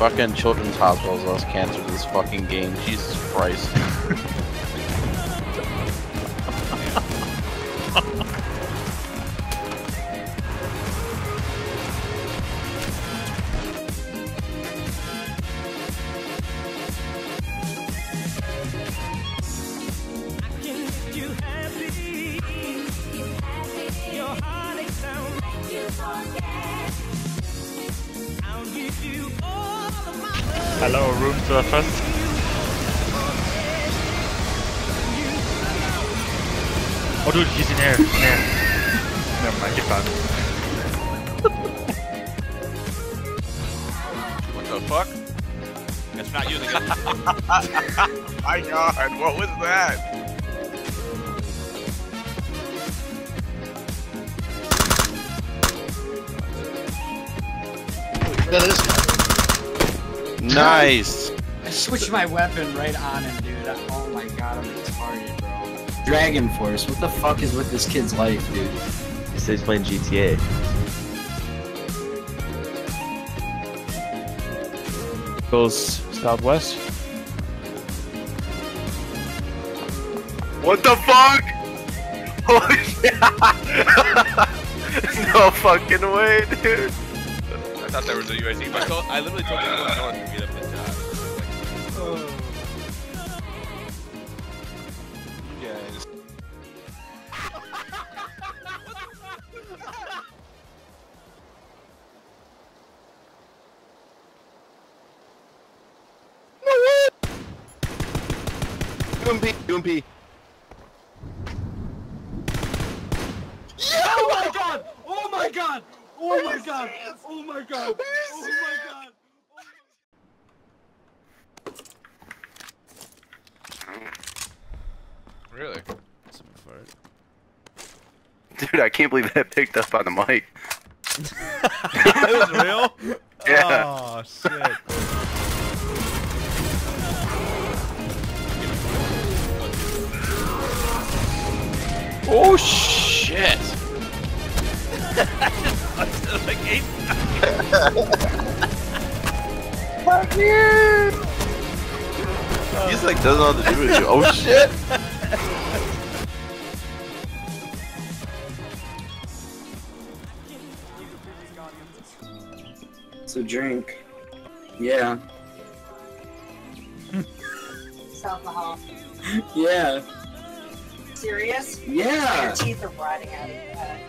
Fucking children's hospitals lost cancer this fucking game. Jesus Christ. Hello, room surface. Oh dude, he's in air, in air. Never mind, get found. What the fuck? That's not you. My god, what was that? Nice. I switched my weapon right on him, dude. Oh my god, I'm retarded, bro. Dragon Force, what the fuck is with this kid's life, dude? He says he's playing GTA. Goes southwest. What the fuck? Holy shit! no fucking way, dude. I thought there was a UAC, but I, told, I literally told you to go north and meet up in uh, You guys. UMP, UMP. Oh my god! Oh my god! Oh, oh my god! Oh my god! Oh my god! Really? Dude, I can't believe that picked up on the mic. That was real? Yeah. Oh, shit. Oh shit. like eight. He's like doesn't know what to do with you. Oh shit. So drink. Yeah. alcohol. Yeah. Serious? Yeah. Your teeth are rotting out of your head.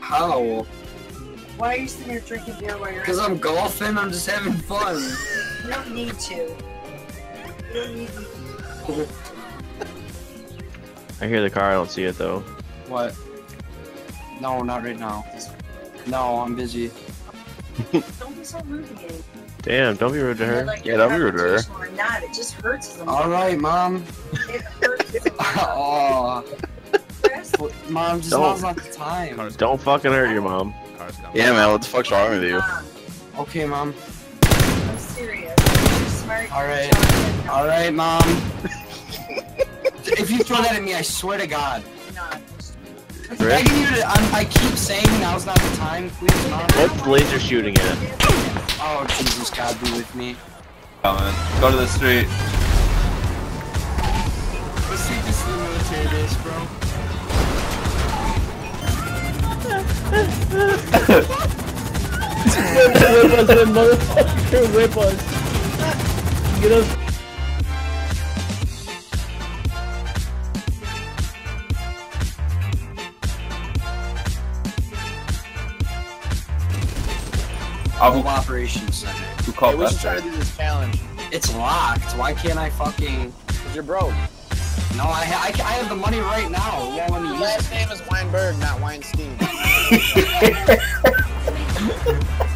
How? Why are you sitting here drinking beer while you're Because I'm golfing, I'm just having fun. You don't need to. You don't need to. I hear the car, I don't see it though. What? No, not right now. No, I'm busy. Don't be so rude to me. Damn, don't be rude to her. Like Yeah, don't be rude to her. Or not, it just hurts as All right, mom. It hurts oh, mom, just Don't. now's not the time. Don't fucking hurt your mom. Car's coming. Yeah, man. What the fuck's wrong with you? Mom, Okay, mom. I'm serious. Alright. Alright, mom. if you throw that at me, I swear to God. not. I'm begging you to. I'm, I keep saying now's not the time, please, mom. What's the laser shooting at? Oh, Jesus, God, be with me. Go to the street. Let's take this to the military base, bro. Home Operations Center. Who called hey, we should try to do this challenge. It's locked. Why can't I fucking? Cause you're broke. No, I, ha- I, I have the money right now. It won't let me last name is Weinberg, not Weinstein.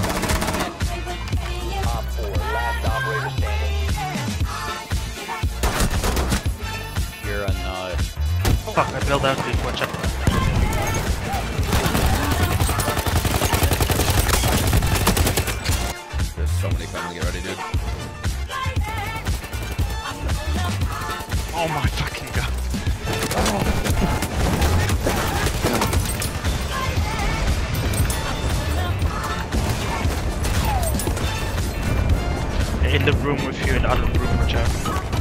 Fuck, I bailed out dude, watch out. There's so many coming, get ready dude. Oh my fucking god. Oh. In the room with you, in the other room, watch out.